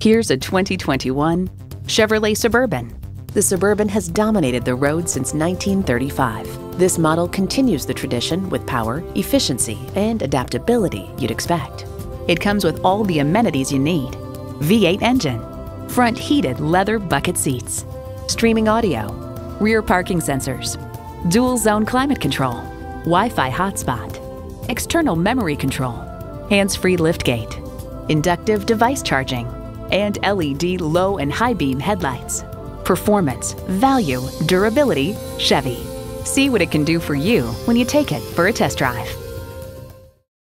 Here's a 2021 Chevrolet Suburban. The Suburban has dominated the road since 1935. This model continues the tradition with power, efficiency, and adaptability you'd expect. It comes with all the amenities you need. V8 engine, front heated leather bucket seats, streaming audio, rear parking sensors, dual zone climate control, Wi-Fi hotspot, external memory control, hands-free liftgate, inductive device charging, and LED low and high beam headlights. Performance, value, durability, Chevy. See what it can do for you when you take it for a test drive.